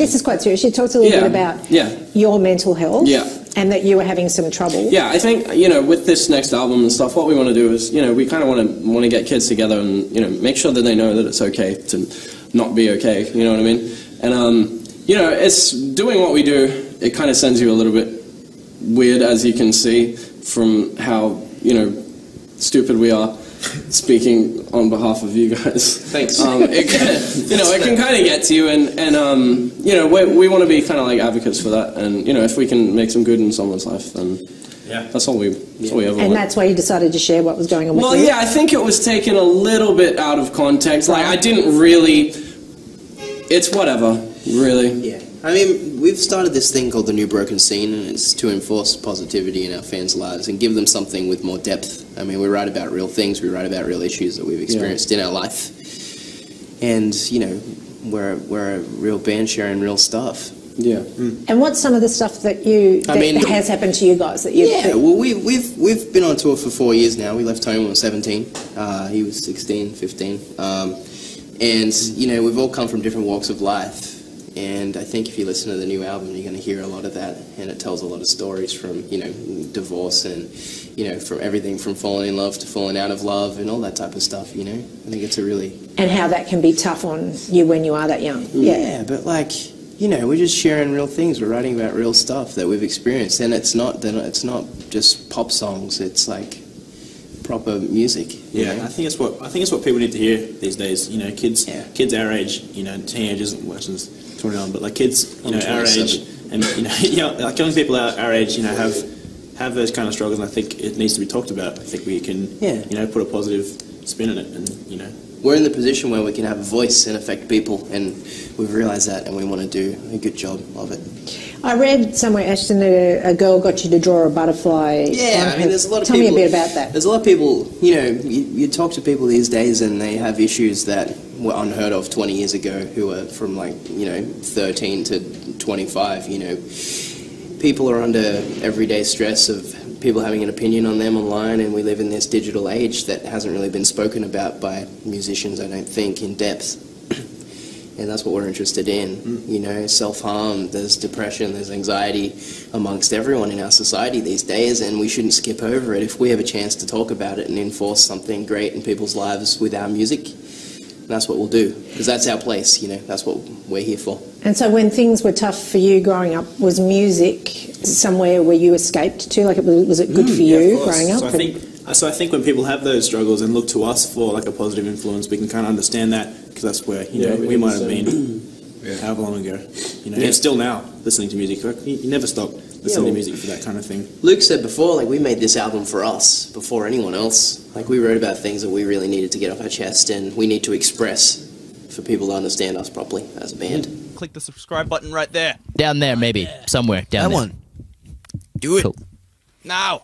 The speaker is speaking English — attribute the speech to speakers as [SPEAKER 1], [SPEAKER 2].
[SPEAKER 1] this is quite serious. You talked a little
[SPEAKER 2] Yeah,
[SPEAKER 1] bit about
[SPEAKER 2] yeah.
[SPEAKER 1] your mental health.
[SPEAKER 2] Yeah.
[SPEAKER 1] And that you were having some trouble.
[SPEAKER 2] Yeah, I think you know with this next album and stuff, what we want to do is you know we kind of want to want to get kids together and you know make sure that they know that it's okay to not be okay. You know what I mean? And um, you know, it's doing what we do. It kind of sends you a little bit weird, as you can see from how you know stupid we are. Speaking on behalf of you guys,
[SPEAKER 3] Thanks.
[SPEAKER 2] Um, it can, you know, it can kind of get to you, and and um, you know, we, we want to be kind of like advocates for that, and you know, if we can make some good in someone's life, then
[SPEAKER 4] Yeah.
[SPEAKER 2] that's all we, that's all we ever
[SPEAKER 1] And
[SPEAKER 2] want.
[SPEAKER 1] that's why you decided to share what was going on with
[SPEAKER 2] Well,
[SPEAKER 1] you.
[SPEAKER 2] yeah, I think it was taken a little bit out of context. Like, I didn't really. It's whatever, really.
[SPEAKER 3] Yeah. I mean, we've started this thing called the New Broken Scene, and it's to enforce positivity in our fans' lives and give them something with more depth. I mean, we write about real things, we write about real issues that we've experienced in our life. And, you know, we're, we're a real band sharing real stuff.
[SPEAKER 2] Yeah.
[SPEAKER 1] And what's some of the stuff that you
[SPEAKER 3] I mean-
[SPEAKER 1] has happened to you guys that you
[SPEAKER 3] Yeah, well, we, we've, we've been on tour for four years now. We left home when we were 17. Uh, he was 16, 15. Um, and, you know, we've all come from different walks of life. And I think if you listen to the new album, you're going to hear a lot of that. And it tells a lot of stories from, you know, divorce and, you know, from everything from falling in love to falling out of love and all that type of stuff, you know. I think it's a really
[SPEAKER 1] and how that can be tough on you when you are that young. Mm.
[SPEAKER 3] yeah, but like, you know, we're just sharing real things. We're writing about real stuff that we've experienced, and it's not- it's not just pop songs. It's like proper music.
[SPEAKER 4] Yeah,
[SPEAKER 3] know?
[SPEAKER 4] I think it's what I think it's what people need to hear these days. You know, kids,
[SPEAKER 3] Yeah.
[SPEAKER 4] kids our age, you know, teenagers, Weston's 21, but like kids, you know, our age, and you know, you know, like young people our, our age, you know, have have those kind of struggles, and I think it needs to be talked about. I think we can,
[SPEAKER 3] Yeah.
[SPEAKER 4] you know, put a positive spin on it, and you know,
[SPEAKER 3] We're in the position where we can have a voice and affect people, and we've realised that, and we want to do a good job of it.
[SPEAKER 1] I read somewhere, Ashton, that a, a girl got you to draw a butterfly.
[SPEAKER 3] Yeah, I mean, there's a lot of
[SPEAKER 1] Tell
[SPEAKER 3] people.
[SPEAKER 1] me a bit about that.
[SPEAKER 3] There's a lot of people, you know, you, you talk to people these days and they have issues that were unheard of 20 years ago who are from like, you know, 13 to 25, you know. People are under everyday stress of people having an opinion on them online and we live in this digital age that hasn't really been spoken about by musicians, I don't think, in depth. And that's what we're interested in. Mm. You know, self harm, there's depression, there's anxiety amongst everyone in our society these days, and we shouldn't skip over it if we have a chance to talk about it and enforce something great in people's lives with our music. That's what we'll do, because that's our place, you know, that's what we're here for.
[SPEAKER 1] And so, when things were tough for you growing up, was music somewhere where you escaped to? Like, it was, was it good for
[SPEAKER 4] Mm, Yeah,
[SPEAKER 1] you growing up?
[SPEAKER 4] So I think, so I think when people have those struggles and look to us for like a positive influence, we can kind of understand that because that's where you know
[SPEAKER 2] Yeah, we
[SPEAKER 4] we might have
[SPEAKER 2] understand.
[SPEAKER 4] been however long ago, you know,
[SPEAKER 3] Yeah.
[SPEAKER 4] and still now listening to music. Like, you, you never stop listening
[SPEAKER 3] well-
[SPEAKER 4] to music for that kind of thing.
[SPEAKER 3] Luke said before, like, we made this album for us, before anyone else. Like, we wrote about things that we really needed to get off our chest and we need to express for people to understand us properly as a band.
[SPEAKER 5] Click the subscribe button right there.
[SPEAKER 6] Down there, maybe. Somewhere down
[SPEAKER 5] That
[SPEAKER 6] there.
[SPEAKER 5] one. Do it.
[SPEAKER 6] Cool.
[SPEAKER 5] Now.